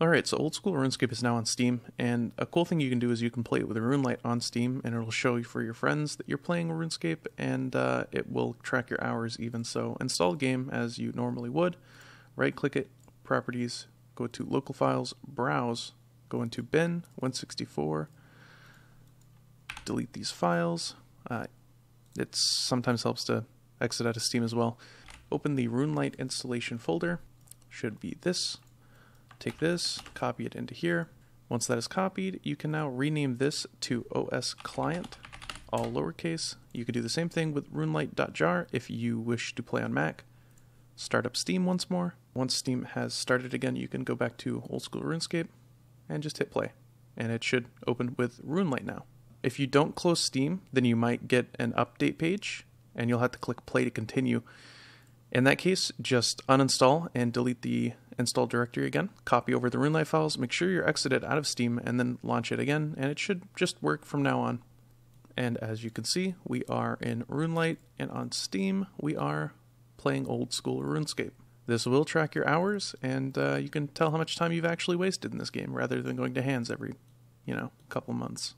Alright, so Old School RuneScape is now on Steam, and a cool thing you can do is you can play it with RuneLite on Steam, and it'll show you for your friends that you're playing RuneScape, and uh, it will track your hours even so. Install game as you normally would, right click it, Properties, go to Local Files, Browse, go into Bin, 164, delete these files. Uh, it sometimes helps to exit out of Steam as well. Open the RuneLite installation folder, should be this Take this, copy it into here. Once that is copied, you can now rename this to OS Client, all lowercase. You could do the same thing with runelite.jar if you wish to play on Mac. Start up Steam once more. Once Steam has started again, you can go back to Old School RuneScape and just hit play. And it should open with RuneLite now. If you don't close Steam, then you might get an update page and you'll have to click play to continue. In that case, just uninstall and delete the install directory again, copy over the RuneLite files, make sure you're exited out of Steam, and then launch it again, and it should just work from now on. And as you can see, we are in RuneLite, and on Steam, we are playing old school RuneScape. This will track your hours, and uh, you can tell how much time you've actually wasted in this game rather than going to hands every, you know, couple months.